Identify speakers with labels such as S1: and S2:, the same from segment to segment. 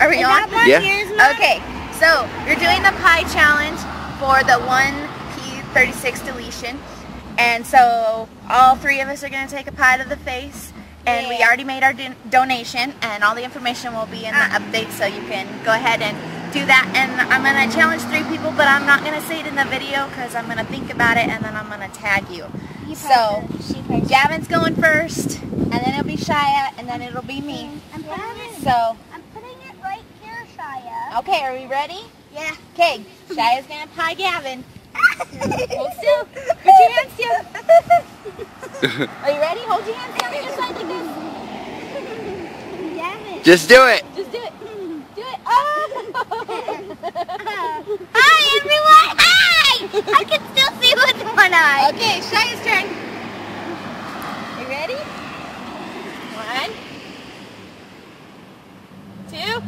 S1: Are we
S2: Is
S1: on?
S2: that one?
S3: Yeah.
S2: Here's mine.
S1: Okay, so you're doing the pie challenge for the 1P36 deletion. And so all three of us are going to take a pie to the face. And we already made our don- donation and all the information will be in the uh. update so you can go ahead and do that. And I'm going to challenge three people, but I'm not going to say it in the video because I'm going to think about it and then I'm going to tag you.
S2: You
S1: So,
S2: first.
S1: Gavin's going first, and then it'll be Shia, and then it'll be me.
S2: I'm putting it.
S1: So,
S2: I'm putting it right here, Shia.
S1: Okay, are we ready?
S2: Yeah.
S1: Okay, Shia's gonna pie Gavin.
S2: Hold
S1: still. Put your hands down. Are you ready? Hold your hands down just like this.
S2: Gavin.
S3: Just do it.
S1: Just do it. Do it. Oh!
S2: Hi, everyone. Hi. I can still see with one eye.
S1: okay, Shia's turn. You ready? One. Two.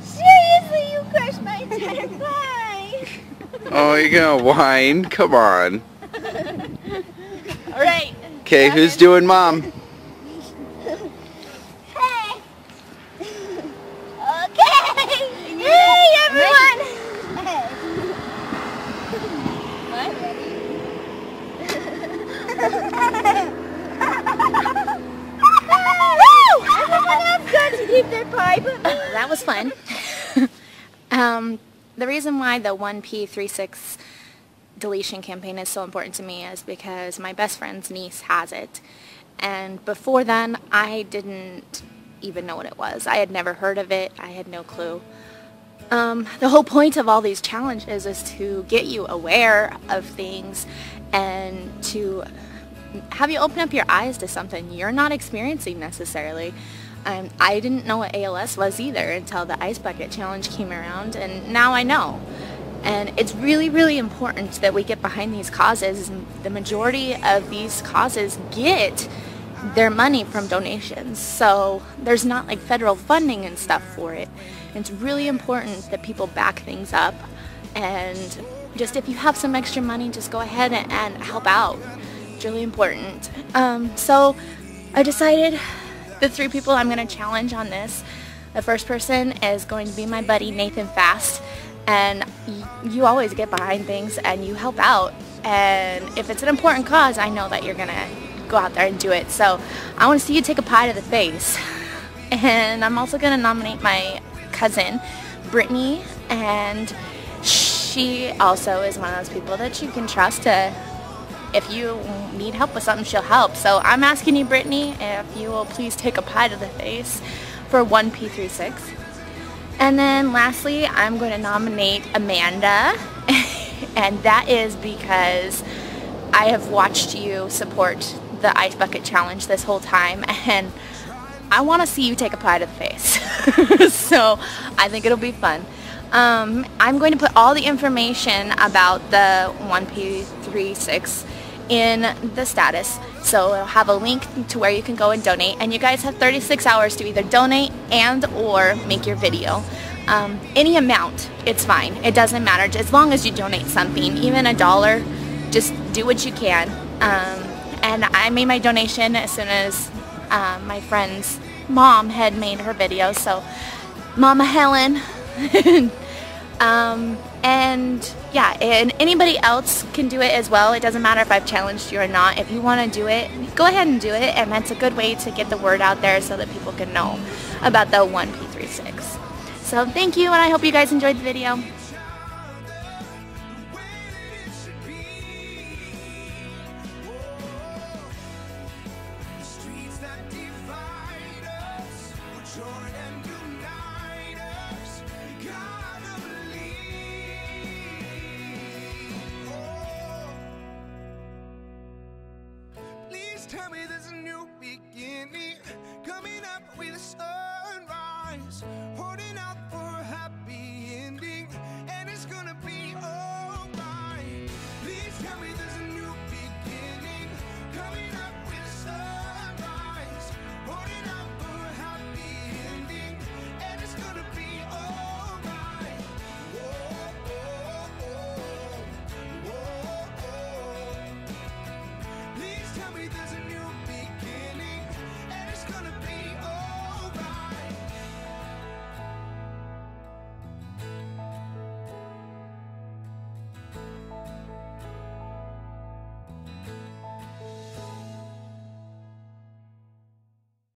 S2: Seriously, you crushed my entire pie.
S3: Oh, you're gonna whine. Come on.
S1: All right.
S3: Okay, who's doing mom?
S2: Hey. Okay. Hey, everyone. Hey. Woo! Everyone else got to keep their
S1: that was fun. um, the reason why the 1P36 deletion campaign is so important to me is because my best friend's niece has it. And before then, I didn't even know what it was. I had never heard of it. I had no clue. Um, the whole point of all these challenges is to get you aware of things and to have you open up your eyes to something you're not experiencing necessarily. Um, I didn't know what ALS was either until the Ice Bucket Challenge came around, and now I know. And it's really, really important that we get behind these causes. The majority of these causes get their money from donations, so there's not like federal funding and stuff for it. It's really important that people back things up, and just if you have some extra money, just go ahead and, help out. It's really important. Um, so I decided the three people I'm going to challenge on this. The first person is going to be my buddy Nathan Fast. And you always get behind things and you help out. And if it's an important cause, I know that you're going to go out there and do it. So I want to see you take a pie to the face. And I'm also going to nominate my cousin, Brittany. And she also is one of those people that you can trust to if you need help with something, she'll help. So I'm asking you, Brittany, if you will please take a pie to the face for 1P36. And then lastly, I'm going to nominate Amanda. and that is because I have watched you support the Ice Bucket Challenge this whole time. And I want to see you take a pie to the face. so I think it'll be fun. Um, I'm going to put all the information about the 1P36 in the status. So it'll have a link to where you can go and donate. And you guys have 36 hours to either donate and or make your video. Um, any amount, it's fine. It doesn't matter. As long as you donate something, even a dollar, just do what you can. Um, and I made my donation as soon as uh, my friend's mom had made her video. So Mama Helen. um, and yeah, and anybody else can do it as well. It doesn't matter if I've challenged you or not. If you want to do it, go ahead and do it. And that's a good way to get the word out there so that people can know about the 1P36. So thank you, and I hope you guys enjoyed the video.
S4: Tell me there's a new beginning coming up with a sunrise,